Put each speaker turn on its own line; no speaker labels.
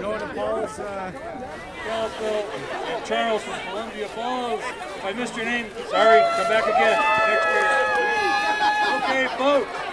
Going to Paul's. Uh,
Charles from Columbia Falls. If I missed your name, sorry, come back again next year. Okay, folks.